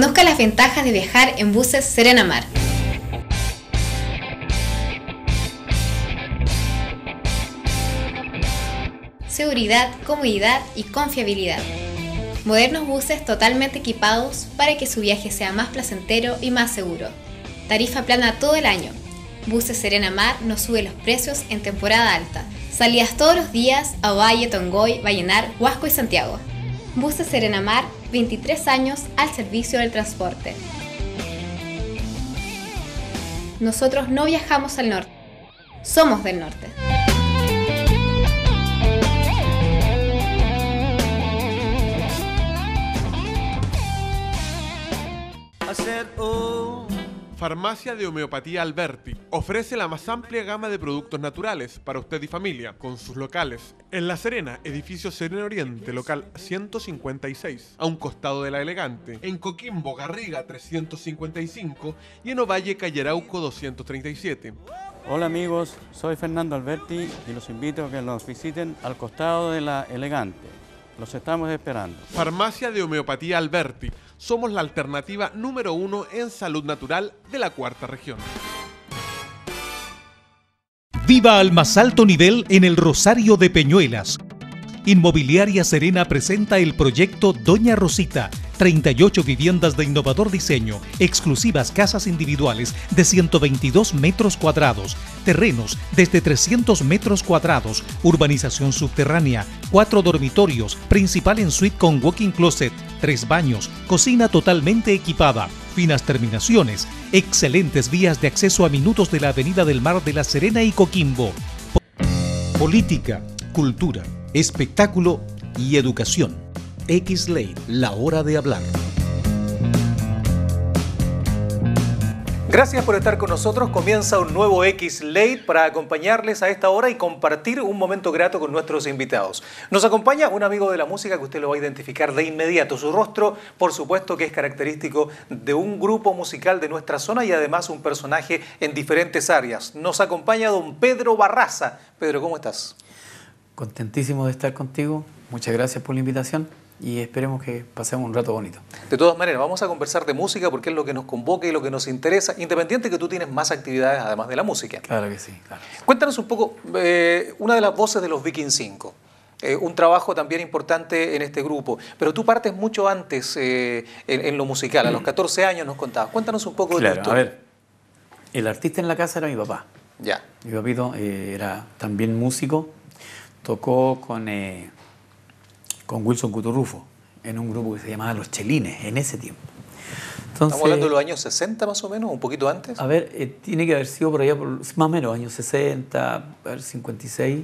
Conozca las ventajas de viajar en buses Serena Mar. Seguridad, comodidad y confiabilidad. Modernos buses totalmente equipados para que su viaje sea más placentero y más seguro. Tarifa plana todo el año. Buses Serena Mar nos sube los precios en temporada alta. Salidas todos los días a Valle, Tongoy, Vallenar, Huasco y Santiago. Buses Serena Mar, 23 años al servicio del transporte. Nosotros no viajamos al norte, somos del norte. Farmacia de Homeopatía Alberti ofrece la más amplia gama de productos naturales para usted y familia, con sus locales. En La Serena, edificio Serena Oriente, local 156, a un costado de la Elegante. En Coquimbo, Garriga 355 y en Ovalle, Cayarauco 237. Hola amigos, soy Fernando Alberti y los invito a que nos visiten al costado de la Elegante. Los estamos esperando. Farmacia de Homeopatía Alberti somos la alternativa número uno en salud natural de la cuarta región. Viva al más alto nivel en el Rosario de Peñuelas. Inmobiliaria Serena presenta el proyecto Doña Rosita 38 viviendas de innovador diseño, exclusivas casas individuales de 122 metros cuadrados, terrenos desde 300 metros cuadrados, urbanización subterránea, cuatro dormitorios, principal en suite con walking closet, tres baños, cocina totalmente equipada, finas terminaciones, excelentes vías de acceso a minutos de la Avenida del Mar de la Serena y Coquimbo. Política, cultura, espectáculo y educación X-Late, la hora de hablar. Gracias por estar con nosotros. Comienza un nuevo X-Late para acompañarles a esta hora y compartir un momento grato con nuestros invitados. Nos acompaña un amigo de la música que usted lo va a identificar de inmediato. Su rostro, por supuesto, que es característico de un grupo musical de nuestra zona y además un personaje en diferentes áreas. Nos acompaña don Pedro Barraza. Pedro, ¿cómo estás? Contentísimo de estar contigo. Muchas gracias por la invitación y esperemos que pasemos un rato bonito. De todas maneras, vamos a conversar de música porque es lo que nos convoca y lo que nos interesa, independiente que tú tienes más actividades además de la música. Claro que sí. Claro. Cuéntanos un poco, eh, una de las voces de los Viking 5. Eh, un trabajo también importante en este grupo, pero tú partes mucho antes eh, en, lo musical, a los 14 años nos contabas. Cuéntanos un poco de tu A ver, el artista en la casa era mi papá. Ya. Mi papito era también músico, tocó con con Wilson Cuturrufo, en un grupo que se llamaba Los Chelines, en ese tiempo. ¿Estamos hablando de los años 60 más o menos, un poquito antes? A ver, eh, tiene que haber sido por allá, más o menos, años 60, a ver, 56,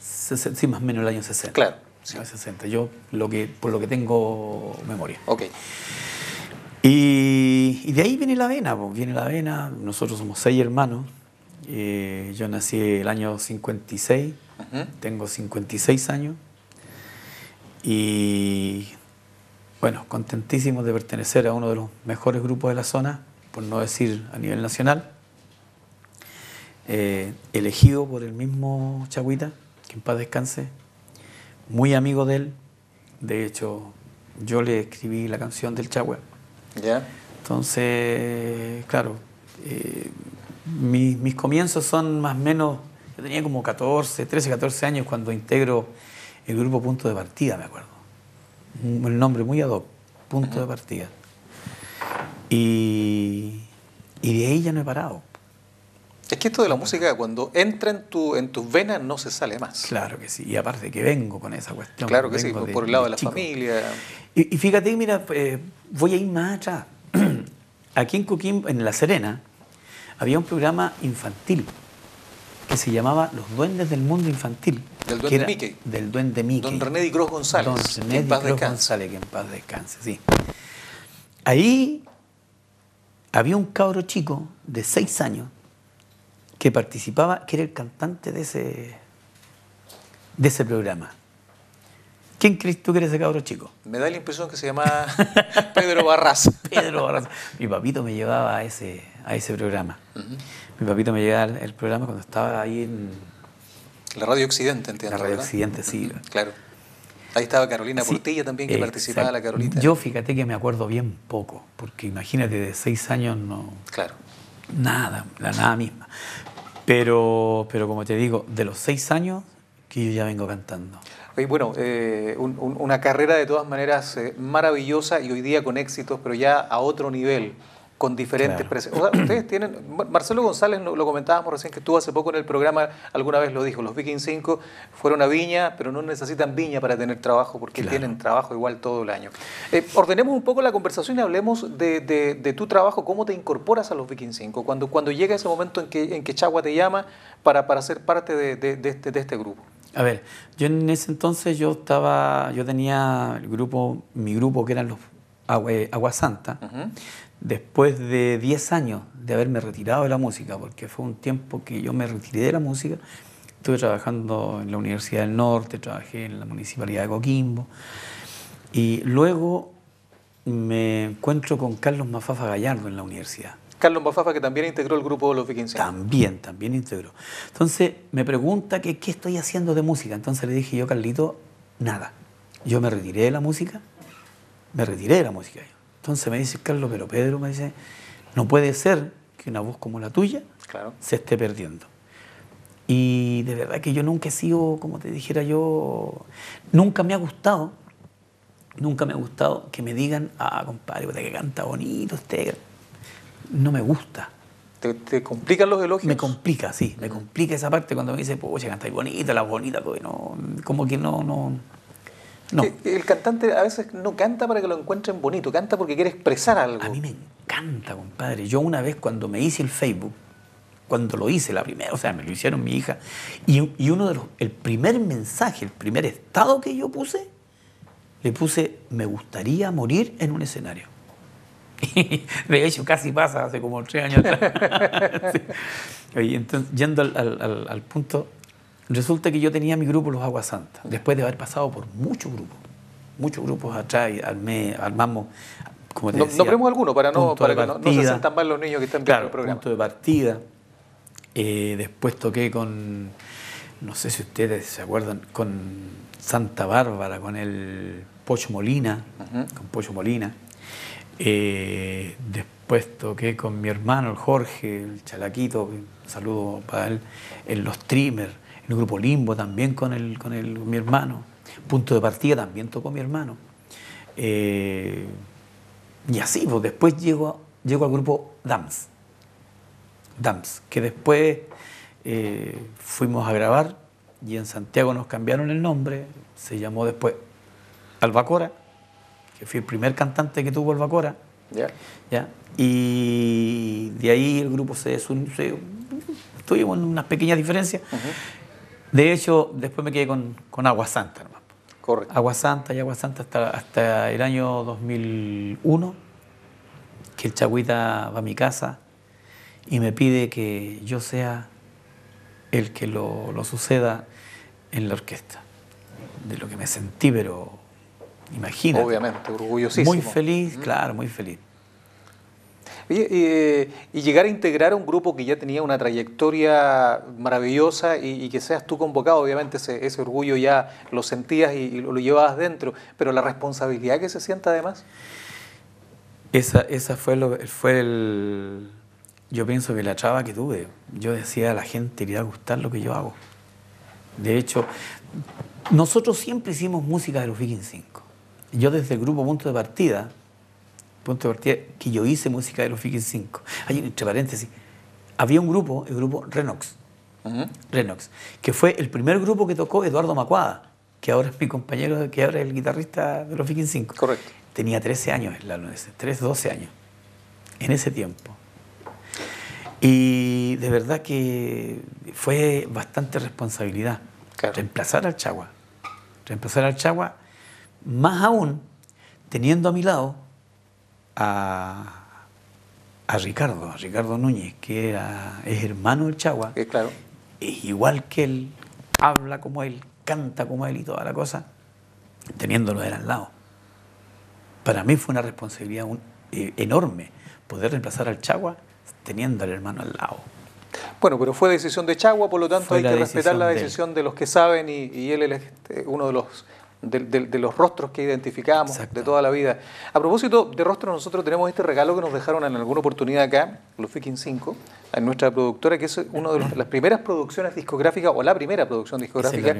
sí, más o menos el año 60. Claro. Sí. 60, yo lo que, por lo que tengo memoria. Ok. Y, de ahí viene la vena, pues, viene la vena, nosotros somos seis hermanos, eh, yo nací el año 56, tengo 56 años, y bueno, contentísimo de pertenecer a uno de los mejores grupos de la zona, por no decir a nivel nacional, eh, elegido por el mismo Chagüita, que en paz descanse, muy amigo de él, de hecho yo le escribí la canción del Chagüe. ¿Ya? Entonces, claro, eh, mis, comienzos son más o menos, yo tenía como 14, 13, 14 años cuando integro el grupo Punto de Partida, me acuerdo. Un nombre muy ad hoc, Punto de Partida. Y, de ahí ya no he parado. Es que esto de la música, cuando entra en, tu, en tus venas, no se sale más. Claro que sí. Y aparte que vengo con esa cuestión. Claro que sí, por, el lado de la familia. Y, fíjate, mira, eh, voy a ir más atrás. Aquí en Coquimbo, en La Serena, había un programa infantil que se llamaba Los Duendes del Mundo Infantil. Del Duende Mickey. Del Duende Mickey. Don René Di González. Don René Di González, que en paz descanse, sí. Ahí había un cabro chico de seis años que participaba, que era el cantante de ese, de ese programa. ¿Quién crees tú que era ese cabro chico? Me da la impresión que se llama Pedro Barras. Pedro Barras. Mi papito me llevaba a ese, a ese programa. Mi papito me llevaba el programa cuando estaba ahí en... La Radio Occidente, entiendo. La Radio Occidente, sí. Claro. Ahí estaba Carolina Sí, Portilla también, que exacto. participaba, la Carolita. Yo fíjate que me acuerdo bien poco, porque imagínate, de seis años no. Claro. Nada, la nada misma. Pero, pero como te digo, de los seis años que yo ya vengo cantando. Oye, bueno, eh, un- un- una carrera de todas maneras eh, maravillosa y hoy día con éxitos, pero ya a otro nivel, con diferentes Claro. presencias. O sea, ustedes tienen, Mar- Marcelo González, lo, comentábamos recién, que estuvo hace poco en el programa, alguna vez lo dijo, los Viking 5 fueron a Viña, pero no necesitan Viña para tener trabajo, porque Claro. tienen trabajo igual todo el año. Eh, ordenemos un poco la conversación y hablemos de, de- de tu trabajo, cómo te incorporas a los Viking 5, cuando, cuando llega ese momento en que, en que Chagua te llama para, para ser parte de, este, de este grupo. A ver, yo en ese entonces yo estaba, yo tenía el grupo, mi grupo que eran los Agua, eh, Agua Santa. Después de 10 años de haberme retirado de la música, porque fue un tiempo que yo me retiré de la música, estuve trabajando en la Universidad del Norte, trabajé en la Municipalidad de Coquimbo, y luego me encuentro con Carlos Mafafa Gallardo en la universidad. Carlos Bafafa, que también integró el grupo de los Viking 5. También, también integró. Entonces me pregunta que qué estoy haciendo de música. Entonces le dije yo, Carlito, nada. Yo me retiré de la música, me retiré de la música. Entonces me dice, Carlos, pero Pedro me dice, no puede ser que una voz como la tuya Claro. se esté perdiendo. Y de verdad que yo nunca he sido, como te dijera yo, nunca me ha gustado, nunca me ha gustado que me digan, ah, compadre, que canta bonito, usted. No me gusta. ¿Te, te complican los elogios? Me complica, sí, me complica esa parte cuando me dice, pucha, cantáis bonita, la bonita, pues, no, como que no, no, no. El cantante a veces no canta para que lo encuentren bonito, canta porque quiere expresar algo. A mí me encanta, compadre. Yo una vez cuando me hice el Facebook, cuando lo hice la primera, o sea, me lo hicieron mi hija, y, y uno de los, el primer mensaje, el primer estado que yo puse, le puse, me gustaría morir en un escenario. De hecho, casi pasa hace como tres años atrás. Sí. Entonces, yendo al, al- al- al punto, resulta que yo tenía mi grupo Los Aguas Santas, después de haber pasado por muchos grupos, muchos grupos atrás, y armé, armamos, como te No- decía, Nombremos alguno para, no, para que no, no se sientan mal los niños que están viendo Claro, el programa. punto de partida. Eh, después toqué con, no sé si ustedes se acuerdan, con Santa Bárbara, con el Pocho Molina, con Pocho Molina. Eh, después toqué con mi hermano, el Jorge, el Chalaquito, un saludo para él, en los Trimmer, en el grupo Limbo también con, el, con, el, con mi hermano. Punto de partida también tocó mi hermano. Eh, y así, pues después llego, llego al grupo DAMS. DAMS, que después eh, fuimos a grabar y en Santiago nos cambiaron el nombre, se llamó después Albacora, que fui el primer cantante que tuvo Albacora, Ya. ¿ya? y de ahí el grupo se, se tuvimos unas pequeñas diferencias. De hecho, después me quedé con, con Agua Santa nomás. Correcto. Agua Santa y Agua Santa hasta, hasta el año 2001, que el Chagüita va a mi casa y me pide que yo sea el que lo, lo suceda en la orquesta. De lo que me sentí, pero imagínate. Obviamente, orgullosísimo. Muy feliz, claro, muy feliz. Eh, y llegar a integrar a un grupo que ya tenía una trayectoria maravillosa y, que seas tú convocado, obviamente ese, ese orgullo ya lo sentías y, lo, lo llevabas dentro, pero la responsabilidad que se siente además. Esa, esa fue, lo, fue el... Yo pienso que la traba que tuve. Yo decía a la gente le iba a gustar lo que yo hago. De hecho, nosotros siempre hicimos música de los Viking 5. Yo desde el grupo Punto de Partida, Punto de Partida, que yo hice música de los Viking 5. Hay, entre paréntesis, había un grupo, el grupo Renox. Renox, que fue el primer grupo que tocó Eduardo Macuada, que ahora es mi compañero, que ahora es el guitarrista de los Viking 5. Correcto. Tenía 13 años, el alumno ese, 13, 12 años, en ese tiempo. Y de verdad que fue bastante responsabilidad Claro. reemplazar al Chagua. Reemplazar al Chagua, más aún teniendo a mi lado a, a Ricardo, a Ricardo Núñez, que era, es hermano del Chagua, Eh, claro. es igual que él, habla como él, canta como él y toda la cosa, teniéndolo de él al lado. Para mí fue una responsabilidad un- eh, enorme poder reemplazar al Chagua teniendo al hermano al lado. Bueno, pero fue decisión de Chagua, por lo tanto Fue hay que respetar la decisión de los que saben y, y él es este, uno de los de, los rostros que identificamos de toda la vida. A propósito de rostros, nosotros tenemos este regalo que nos dejaron en alguna oportunidad acá, los Viking 5, en nuestra productora, que es una de las primeras producciones discográficas, o la primera producción discográfica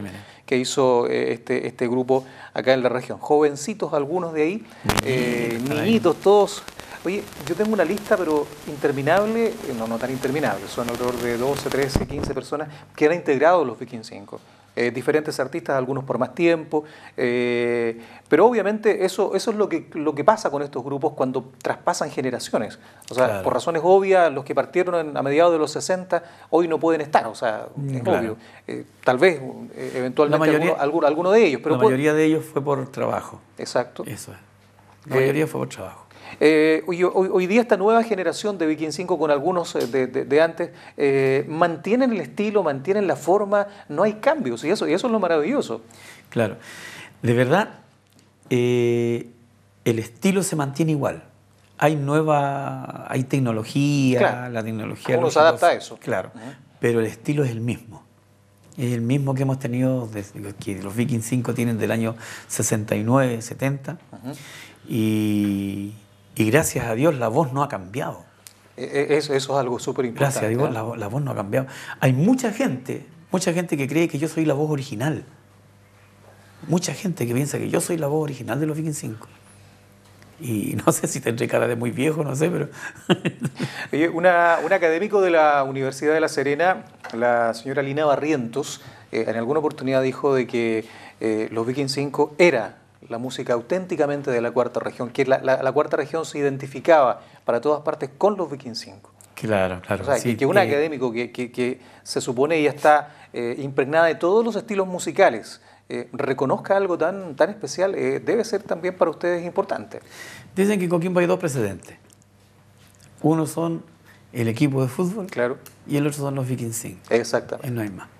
que hizo eh, este, este grupo acá en la región. Jovencitos algunos de ahí, eh, niñitos todos. Oye, yo tengo una lista, pero interminable, eh, no, no tan interminable, son alrededor de 12, 13, 15 personas que han integrado los Viking 5. Eh, diferentes artistas, algunos por más tiempo, eh, pero obviamente eso, eso es lo que, lo que pasa con estos grupos cuando traspasan generaciones. O sea, por razones obvias, los que partieron a mediados de los 60 hoy no pueden estar, o sea, es obvio. Eh, tal vez, eventualmente, alguno, alguno, de ellos. Pero la mayoría de ellos fue por trabajo. Exacto. Eso es. La mayoría fue por trabajo. Eh, hoy, día esta nueva generación de Viking 5 con algunos eh, de, antes eh, mantienen el estilo, mantienen la forma, no hay cambios y eso, y eso es lo maravilloso. Claro, de verdad el estilo se mantiene igual. Hay nueva, hay tecnología, la tecnología... Uno se adapta a eso. Claro, pero el estilo es el mismo. Es el mismo que hemos tenido, desde que los Viking 5 tienen del año 69, 70. Y y gracias a Dios la voz no ha cambiado. E, e, eso, es algo súper importante. Gracias a Dios ¿eh? la, voz no ha cambiado. Hay mucha gente, mucha gente que cree que yo soy la voz original. Mucha gente que piensa que yo soy la voz original de los Viking 5. Y no sé si tendré cara de muy viejo, no sé, pero... una, un académico de la Universidad de La Serena, la señora Lina Barrientos, eh, en alguna oportunidad dijo de que eh, los Viking 5 era la música auténticamente de la cuarta región, que la, cuarta región se identificaba para todas partes con los Viking 5. Claro, claro. O sea, que, un académico que, se supone ya está eh, impregnada de todos los estilos musicales, eh, reconozca algo tan, tan especial, eh, debe ser también para ustedes importante. Dicen que en Coquimbo hay dos precedentes. Uno son el equipo de fútbol claro. y el otro son los Viking 5. Exactamente. No hay más.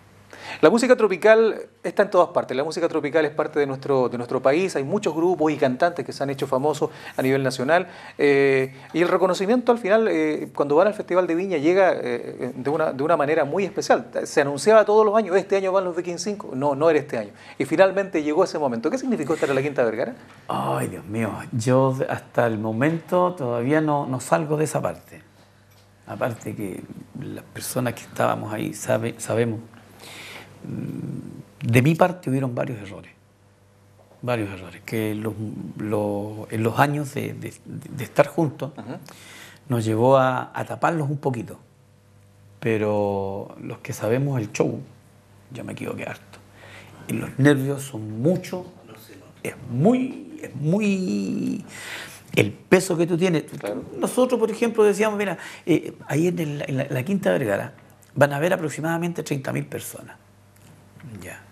La música tropical está en todas partes. La música tropical es parte de nuestro, de nuestro país. Hay muchos grupos y cantantes que se han hecho famosos a nivel nacional. Eh, y el reconocimiento al final, eh, cuando van al Festival de Viña, llega eh, de, una, de una manera muy especial. Se anunciaba todos los años, este año van los Viking 5. No, no era este año. Y finalmente llegó ese momento. ¿Qué significó estar en la Quinta Vergara? Ay, Dios mío. Yo hasta el momento todavía no, no salgo de esa parte. Aparte que las personas que estábamos ahí sabe, sabemos de mi parte hubieron varios errores, varios errores, que en los años de, estar juntos nos llevó a, taparlos un poquito. Pero los que sabemos el show, yo me equivoqué harto. Y los nervios son mucho, es muy, es muy el peso que tú tienes. Nosotros, por ejemplo, decíamos, mira, eh, ahí en, la, Quinta Vergara van a haber aproximadamente 30.000 personas. Ya.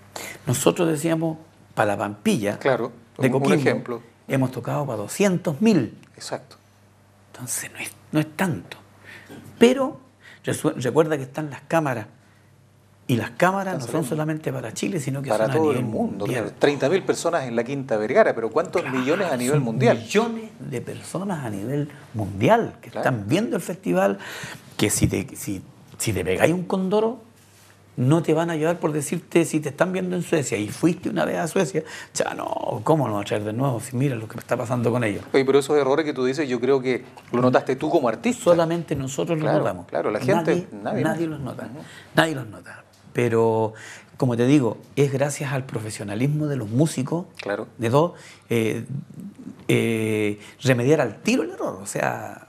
Nosotros decíamos, para la Pampilla, claro, de Coquimbo, ejemplo. hemos tocado para 200 mil. Exacto. Entonces no es, no es tanto. Pero recuerda que están las cámaras. Y las cámaras no son solamente para Chile, sino que para son todo a nivel el mundo. 30.000 personas en la Quinta Vergara, pero ¿cuántos millones a nivel mundial? Millones de personas a nivel mundial que están viendo el festival, que si te, si, si te pegáis un condoro, no te van a ayudar por decirte si te están viendo en Suecia y fuiste una vez a Suecia, ya no, ¿cómo no va a traer de nuevo? Si mira lo que está pasando con ellos. Oye, pero esos errores que tú dices, yo creo que lo notaste tú como artista. Solamente nosotros los notamos. Claro, la gente, nadie, nadie, los nota. Nadie los nota. Pero, como te digo, es gracias al profesionalismo de los músicos, claro. de dos, eh, eh, remediar al tiro el error. O sea,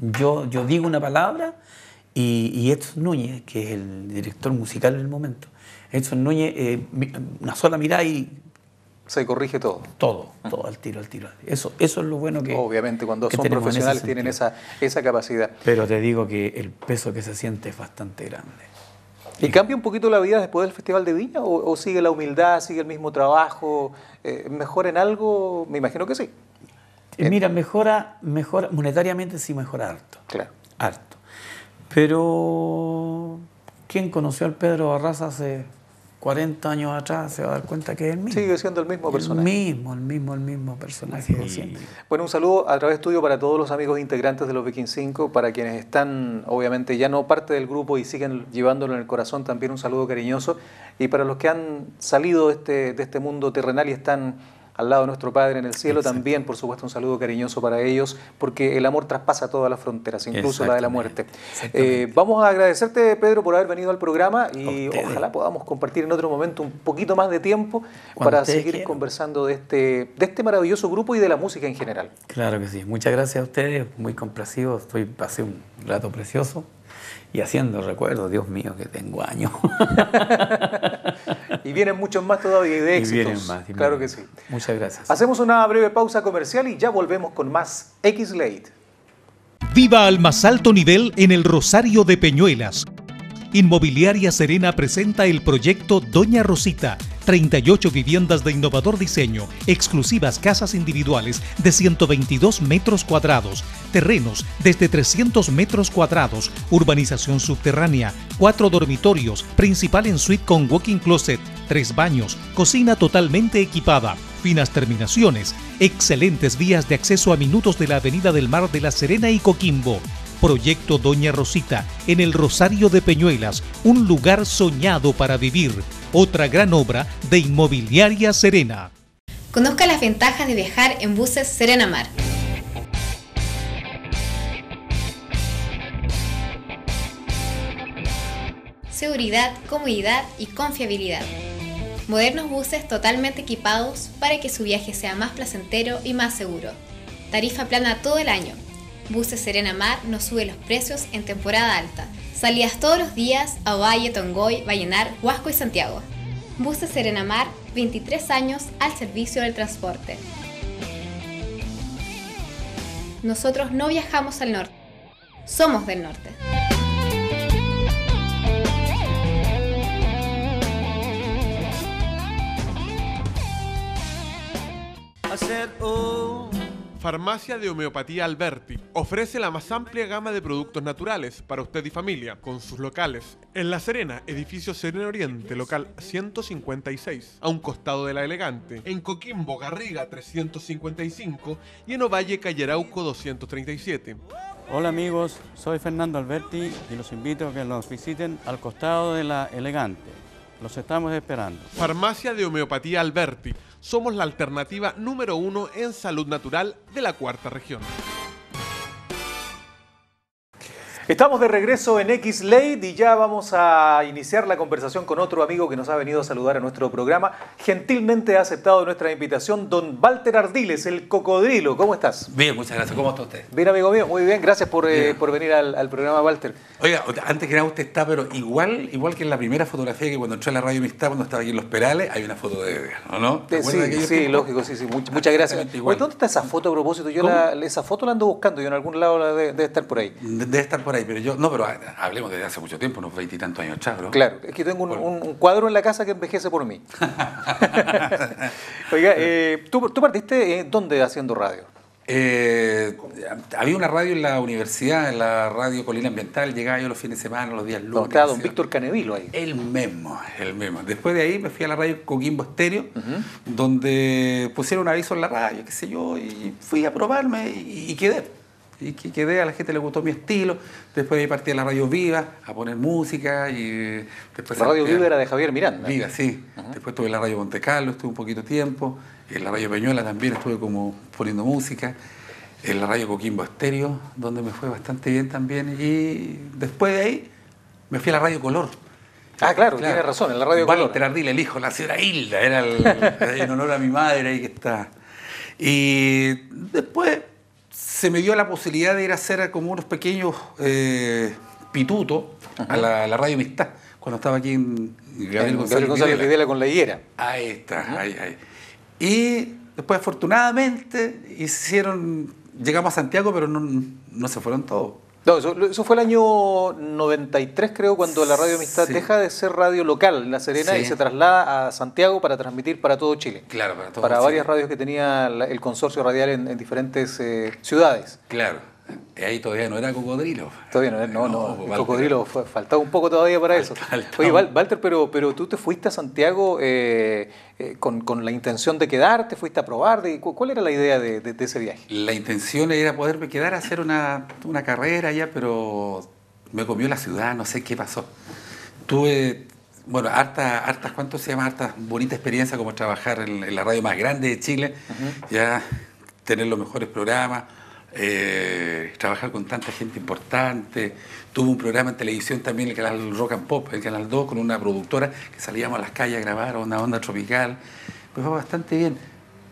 yo, yo digo una palabra y, y Edson Núñez, que es el director musical en el momento, Edson Núñez, eh, una sola mirada y... Se corrige todo. Todo, todo al tiro, al tiro. Eso, eso es lo bueno que... Obviamente, cuando son profesionales tienen esa, esa capacidad. Pero te digo que el peso que se siente es bastante grande. ¿Y cambia un poquito la vida después del Festival de Viña? ¿O, sigue la humildad, sigue el mismo trabajo? Eh, ¿Mejora en algo? Me imagino que sí. Eh, mira, mejora, mejora, monetariamente sí mejora harto. Claro. Harto. Pero, ¿quién conoció al Pedro Barraza hace 40 años atrás se va a dar cuenta que es el mismo. Sigue siendo el mismo personaje. El mismo, el mismo, el mismo personaje de siempre. Bueno, un saludo a través tuyo para todos los amigos integrantes de los Viking 5, para quienes están obviamente ya no parte del grupo y siguen llevándolo en el corazón, también un saludo cariñoso. Y para los que han salido de este, de este mundo terrenal y están al lado de nuestro Padre en el cielo, también, por supuesto, un saludo cariñoso para ellos, porque el amor traspasa todas las fronteras, incluso la de la muerte. Eh, vamos a agradecerte, Pedro, por haber venido al programa y ojalá podamos compartir en otro momento un poquito más de tiempo para seguir conversando de este, de este maravilloso grupo y de la música en general. Claro que sí. Muchas gracias a ustedes, muy complacido, estoy pasé un rato precioso y haciendo recuerdos, Dios mío, que tengo años. y vienen muchos más todavía de éxitos. Y vienen más. claro que sí. Muchas gracias. Hacemos una breve pausa comercial y ya volvemos con más X-Late. Viva al más alto nivel en el Rosario de Peñuelas. Inmobiliaria Serena presenta el proyecto Doña Rosita 38 viviendas de innovador diseño, exclusivas casas individuales de 122 metros cuadrados, terrenos desde 300 metros cuadrados, urbanización subterránea, cuatro dormitorios, principal en suite con walking closet, tres baños, cocina totalmente equipada, finas terminaciones, excelentes vías de acceso a minutos de la Avenida del Mar de la Serena y Coquimbo. Proyecto Doña Rosita, en el Rosario de Peñuelas, un lugar soñado para vivir otra gran obra de Inmobiliaria Serena. Conozca las ventajas de viajar en buses Serena Mar. Seguridad, comodidad y confiabilidad. Modernos buses totalmente equipados para que su viaje sea más placentero y más seguro. Tarifa plana todo el año. Buses Serena Mar nos sube los precios en temporada alta Salidas todos los días a Valle, Tongoy, Vallenar, Huasco y Santiago. Buses Serena Mar, 23 años al servicio del transporte. Nosotros no viajamos al norte, somos del norte. Farmacia de Homeopatía Alberti ofrece la más amplia gama de productos naturales para usted y familia, con sus locales en La Serena, edificio Serena Oriente, local 156, a un costado de la Elegante, en Coquimbo, Garriga 355 y en Ovalle, Cayerauco 237. Hola amigos, soy Fernando Alberti y los invito a que nos visiten al costado de la Elegante. Los estamos esperando. Farmacia de Homeopatía Alberti somos la alternativa número uno en salud natural de la cuarta región. Estamos de regreso en X-Late y ya vamos a iniciar la conversación con otro amigo que nos ha venido a saludar a nuestro programa. Gentilmente ha aceptado nuestra invitación, don Walter Ardiles, el cocodrilo. ¿Cómo estás? Bien, muchas gracias. ¿Cómo está usted? Bien, amigo mío. Muy bien. Gracias por, eh, venir al, programa, Walter. Oiga, antes que nada usted está, pero igual igual que en la primera fotografía que cuando entré a la radio Amistad, cuando estaba aquí en Los Perales, hay una foto de ¿o no? sí, sí, lógico, sí, sí. muchas gracias. ¿dónde está esa foto a propósito? Yo esa foto la ando buscando y en algún lado debe, estar por ahí. Debe estar por ahí, pero yo, no, pero hablemos desde hace mucho tiempo, unos veintitantos años chavos. Claro, es que tengo un, cuadro en la casa que envejece por mí. Oiga, eh, ¿tú, partiste eh, dónde haciendo radio? Eh, había una radio en la universidad, en la radio Colina Ambiental, llegaba yo los fines de semana, los días lunes. estaba don Víctor Canevilo ahí. El mismo, el mismo. Después de ahí me fui a la radio Coquimbo Estéreo, donde pusieron un aviso en la radio, qué sé yo, y fui a probarme y quedé y que quedé, a la gente le gustó mi estilo. Después de ahí partí a la Radio Viva a poner música y después... La Radio Viva era de Javier Miranda. Viva, sí. Después estuve en la Radio Monte Carlo, estuve un poquito tiempo. En la Radio Peñuela también estuve como poniendo música. En la Radio Coquimbo Estéreo, donde me fue bastante bien también. Y después de ahí me fui a la Radio Color. Ah, claro, tiene razón, en la Radio Color. Walter Ardila, el hijo, la señora Hilda, era el, en honor a mi madre ahí que está. Y después se me dio la posibilidad de ir a hacer como unos pequeños eh, pitutos a la, Radio Amistad, cuando estaba aquí en Gabriel González, González con la higuera. Ahí está, ahí, ahí. Y después, afortunadamente, hicieron, llegamos a Santiago, pero no, no se fueron todos. No, eso, fue el año 93, creo, cuando la Radio Amistad deja de ser radio local en La Serena y se traslada a Santiago para transmitir para todo Chile. Claro, para todo Para varias radios que tenía el consorcio radial en, diferentes eh, ciudades. Claro. Y ahí todavía no era cocodrilo. Todavía no, no, no, el Walter. cocodrilo fue- faltaba un poco todavía para eso. Faltaba. Oye, Walter, pero, pero tú te fuiste a Santiago eh, eh, con, con la intención de quedarte, fuiste a probar, de, cu- ¿cuál era la idea de, de- de ese viaje? La intención era poderme quedar a hacer una, una carrera allá, pero me comió la ciudad, no sé qué pasó. Tuve, bueno, hartas, hartas ¿cuánto se llama? Hartas bonita experiencia como trabajar en, en la radio más grande de Chile, ya tener los mejores programas, eh, trabajar con tanta gente importante. Tuve un programa en televisión también, el canal Rock and Pop, el canal 2, con una productora que salíamos a las calles a grabar una onda tropical. Me fue bastante bien,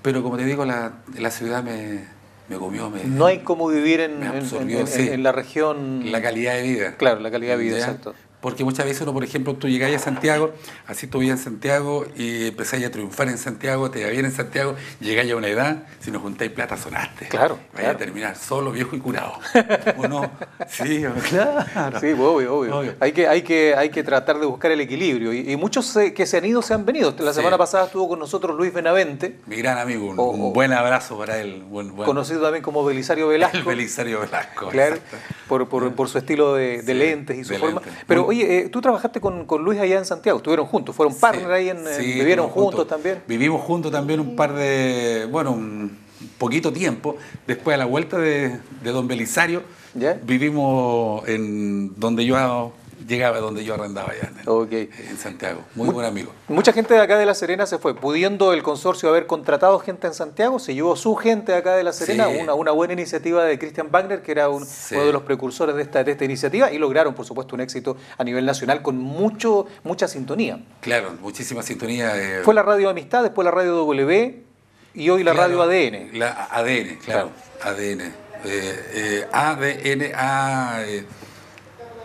pero como te digo, la, la ciudad me, me comió, me, No hay cómo vivir en, absorbió, en- en- sí. en la región. la calidad de vida. Claro, la calidad de vida, ¿Ya? exacto. Porque muchas veces uno, por ejemplo, tú llegáis a Santiago, así tú vivías en Santiago y empezáis a triunfar en Santiago, te va bien en Santiago, llegáis a una edad, si no juntáis plata sonaste. Claro, Vais claro. a terminar solo, viejo y curado. ¿O no? Sí, claro. Sí, pues, obvio, obvio. Obvio. Hay, que, hay, que, hay que tratar de buscar el equilibrio. Y, y muchos se- que se han ido se han venido. La Sí. semana pasada estuvo con nosotros Luis Benavente, Mi gran amigo, un, O- un o- buen abrazo para él. Buen, buen- conocido también como Belisario Velasco. El Belisario Velasco. Claro, por, por, por su estilo de, de Sí, lentes y su de forma. lentes. Pero oye, eh, tú trabajaste con, con Luis allá en Santiago, estuvieron juntos, fueron partner ahí, en, vivieron juntos, también. Vivimos juntos también un par de, bueno, un poquito tiempo. Después a la vuelta de, de Don Belisario, ¿Ya? vivimos en donde yo llegaba, donde yo arrendaba allá en, en Santiago. Muy buen amigo. Mucha gente de acá de La Serena se fue, pudiendo el consorcio haber contratado gente en Santiago, se llevó su gente de acá de La Serena, Sí. una, una buena iniciativa de Christian Wagner, que era un- Sí. uno de los precursores de esta, de esta iniciativa, y lograron, por supuesto, un éxito a nivel nacional con mucho, mucha sintonía. Claro, muchísima sintonía. eh, Fue la radio Amistad, después la radio W y hoy la claro, radio ADN. La ADN, claro. ADN. Eh, eh, ADN, A. Eh,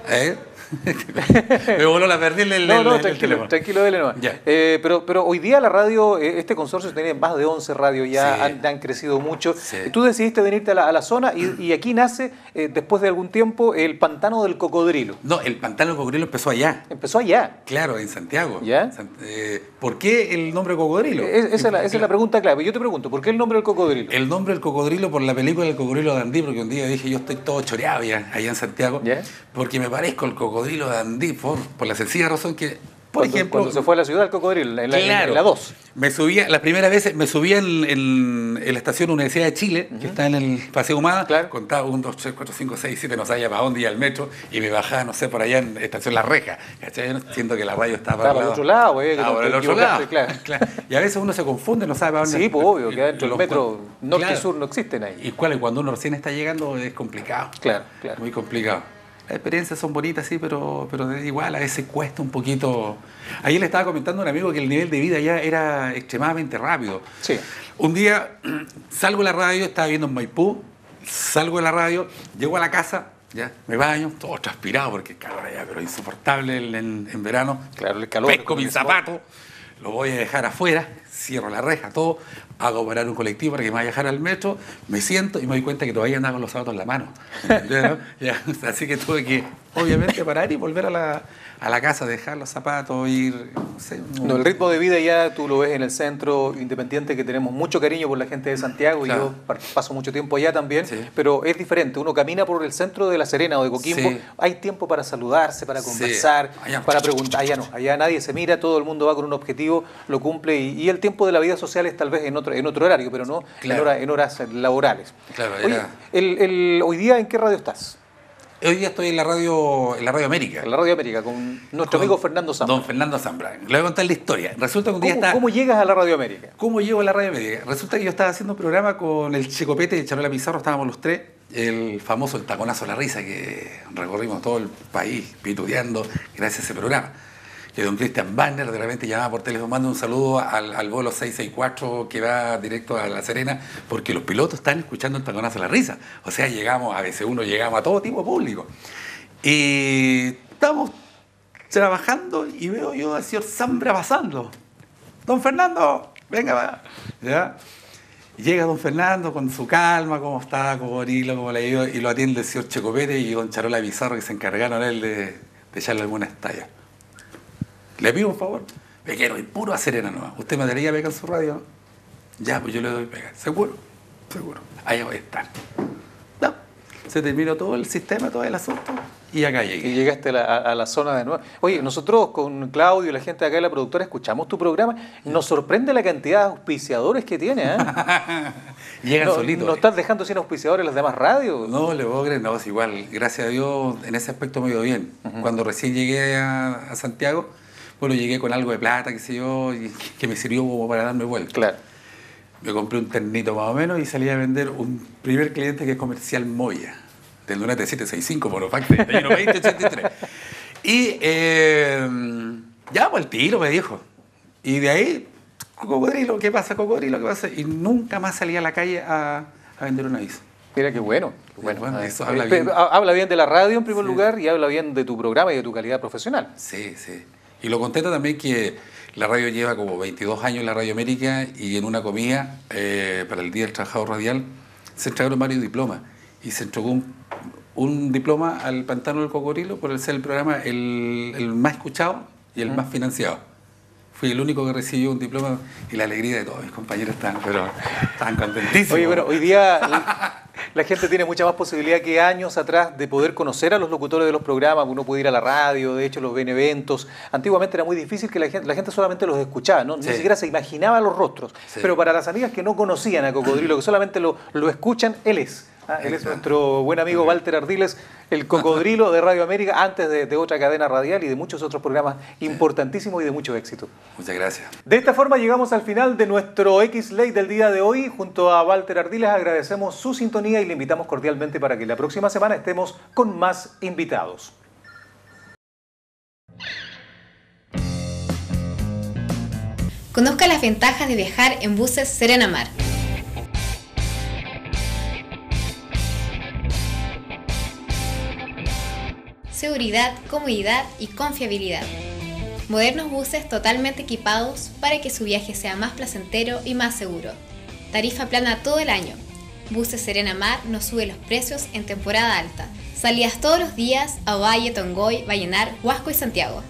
¿eh? Me voló la perdí el, el- No, no, el tranquilo, teléfono. tranquilo, dele nomás. Eh, pero, pero hoy día la radio, eh, este consorcio tiene más de 11 radios, ya Sí. han, han crecido mucho. Sí. Tú decidiste venirte a la, a la zona y, y aquí nace, eh, después de algún tiempo, el pantano del cocodrilo. No, el pantano cocodrilo empezó allá. Empezó allá. Claro, en Santiago. ¿Ya? Eh, ¿Por qué el nombre cocodrilo? Eh, esa, es la, esa es la pregunta clave. Yo te pregunto, ¿por qué el nombre del cocodrilo? El nombre del cocodrilo por la película del cocodrilo de Andí, porque un día dije yo estoy todo choreado ya, allá en Santiago, ¿Ya? porque me parezco al cocodrilo de Andí, por, por la sencilla razón que, por Cuando- ejemplo... cuando se fue a la ciudad el cocodrilo, en la, Claro. en la 2. Me subía, las primeras veces me subía en, en- en la estación Universidad de Chile, que está en el Paseo Humada, Claro. contaba 1, 2, 3, 4, 5, 6, 7, no sabía para dónde iba el metro, y me bajaba, no sé, por allá en Estación La Reja, ¿cachai? Siento que la radio estaba Estaba para el otro lado, que Estaba por el otro lado, equivocaste, claro. Y a veces uno se confunde, no sabe para dónde. Sí, pues obvio, que adentro del Los- metro norte Claro. y sur no existen ahí. Y cuál, cuando uno recién está llegando es complicado. Claro, claro. Muy complicado. Las experiencias son bonitas, sí, pero, pero es igual, a veces cuesta un poquito. Ayer le estaba comentando a un amigo que el nivel de vida ya era extremadamente rápido. Sí. Un día salgo de la radio, estaba viendo en Maipú, salgo de la radio, llego a la casa, ya, me baño, todo transpirado porque el calor allá, pero insoportable en, en- en verano. Claro, el calor. Pesco mi zapato, lo voy a dejar afuera, cierro la reja, todo, hago parar un colectivo para que me vaya a dejar al metro, me siento y me doy cuenta que todavía andaba con los zapatos en la mano. Así que tuve que, obviamente, parar y volver a la, a la casa, dejar los zapatos, ir, no sé. No, el ritmo de vida ya tú lo ves en el centro independiente, que tenemos mucho cariño por la gente de Santiago y yo paso mucho tiempo allá también, Sí. pero es diferente. Uno camina por el centro de La Serena o de Coquimbo, Sí. hay tiempo para saludarse, para Sí. conversar, Allá- para preguntar. Allá no, allá nadie se mira, todo el mundo va con un objetivo, lo cumple y, y el tiempo de la vida social es tal vez en otro, en otro horario, pero no en, hora- en horas laborales. Claro, Oye, el- el- hoy día en qué radio estás? Hoy día estoy en la radio, en la radio América. En la Radio América, con nuestro Con amigo Fernando Zambra. Don Fernando Zambra. Le voy a contar la historia. Resulta que un día ¿Cómo, está... cómo llegas a la Radio América? ¿Cómo llego a la radio América? Resulta que yo estaba haciendo un programa con el Checopete y Charola Pizarro, estábamos los tres, el famoso El Taconazo a la Risa, que recorrimos todo el país pitudeando gracias a ese programa. Don Cristian Banner de repente llamaba por teléfono, manda un saludo al, al vuelo 664 que va directo a La Serena, porque los pilotos están escuchando El Taconazo a la Risa. O sea, llegamos, a veces uno llegamos a todo tipo de público. Y estamos trabajando y veo yo al señor Zambra pasando. Don Fernando, venga, va. ¿Ya? Llega don Fernando con su calma, cómo está, cómo hilo, cómo le y lo atiende el señor Checopete y don Charola Pizarro que se encargaron él de, de echarle algunas tallas. Le pido un favor, me quiero ir puro a Serena nomás. ¿Usted me daría pega en su radio? Ya, pues yo le doy pega. ¿Seguro? Seguro. Ahí voy a estar. No. se terminó todo el sistema, todo el asunto, y acá llegué. Y llegaste a la, a la zona de nuevo. Oye, nosotros con Claudio y la gente de acá de la productora escuchamos tu programa. Nos sorprende la cantidad de auspiciadores que tiene. ¿eh? Llegan no, solitos. ¿No eh. estás dejando sin auspiciadores las demás radios? No, le puedo creer, no, es igual. Gracias a Dios, en ese aspecto me ha ido bien. Cuando recién llegué a, a Santiago, bueno, llegué con algo de plata, qué sé yo, y que me sirvió como para darme vuelta. Claro. Me compré un ternito más o menos y salí a vender un primer cliente que es Comercial Moya, del Dunate 765, Monopac 312083. Y eh, ya, pues el tiro me dijo. Y de ahí, cocodrilo, ¿qué pasa, cocodrilo? ¿Qué pasa? Y nunca más salí a la calle a, a vender un aviso. Mira qué bueno. qué bueno. Bueno, Ah, eso eh, habla pe- bien. ha- habla bien de la radio en primer Sí. lugar y habla bien de tu programa y de tu calidad profesional. Sí, sí. Y lo contento también que la radio lleva como 22 años en la Radio América y en una comida eh, para el Día del Trabajador Radial se entregaron varios diplomas y se entregó un, un diploma al Pantano del Cocodrilo por ser el programa el, el más escuchado y el más financiado. Fui el único que recibió un diploma y la alegría de todos mis compañeros estaban, pero estaban contentísimos. Oye, bueno, hoy día la, la gente tiene mucha más posibilidad que años atrás de poder conocer a los locutores de los programas. Uno puede ir a la radio, de hecho los ven eventos. Antiguamente era muy difícil que la gente, la gente solamente los escuchaba, ¿no? Sí. ni siquiera se imaginaba los rostros. Sí. Pero para las amigas que no conocían a Cocodrilo, que solamente lo, lo escuchan, él es. ¿Ah? Él es nuestro buen amigo Walter Ardiles, el cocodrilo de Radio América, antes de, de otra cadena radial y de muchos otros programas importantísimos y de mucho éxito. Muchas gracias. De esta forma llegamos al final de nuestro X-Late del día de hoy. Junto a Walter Ardiles agradecemos su sintonía y le invitamos cordialmente para que la próxima semana estemos con más invitados. Conozca las ventajas de viajar en buses Serena Mar. Seguridad, comodidad y confiabilidad. Modernos buses totalmente equipados para que su viaje sea más placentero y más seguro. Tarifa plana todo el año. Buses Serena Mar nos sube los precios en temporada alta. Salidas todos los días a Valle, Tongoy, Vallenar, Huasco y Santiago.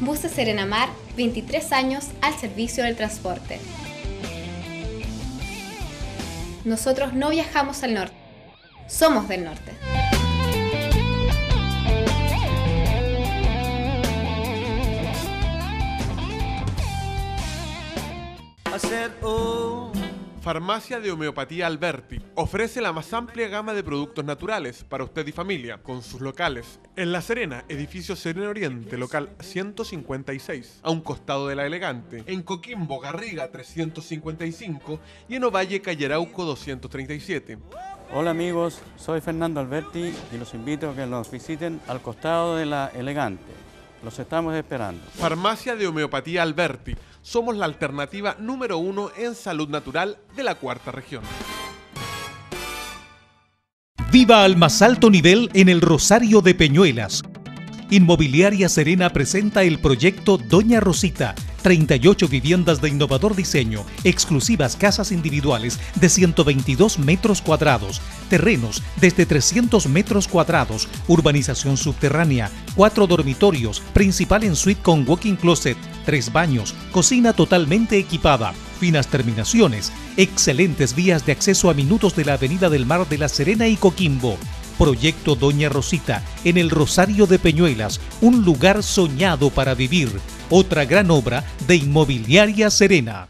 Buses Serena Mar, 23 años al servicio del transporte. Nosotros no viajamos al norte, somos del norte. Farmacia de Homeopatía Alberti ofrece la más amplia gama de productos naturales para usted y familia, con sus locales. En La Serena, edificio Serena Oriente, local 156, a un costado de La Elegante. En Coquimbo, Garriga 355 y en Ovalle, Callerauco 237. Hola amigos, soy Fernando Alberti y los invito a que nos visiten al costado de la Elegante. Los estamos esperando. Farmacia de Homeopatía Alberti. Somos la alternativa número uno en salud natural de la cuarta región. Viva al más alto nivel en el Rosario de Peñuelas. Inmobiliaria Serena presenta el proyecto Doña Rosita. 38 viviendas de innovador diseño, exclusivas casas individuales de 122 metros cuadrados, terrenos desde 300 metros cuadrados, urbanización subterránea, cuatro dormitorios, principal en suite con walking closet, tres baños, cocina totalmente equipada, finas terminaciones, excelentes vías de acceso a minutos de la Avenida del Mar de la Serena y Coquimbo. Proyecto Doña Rosita, en el Rosario de Peñuelas, un lugar soñado para vivir. Otra gran obra de Inmobiliaria Serena.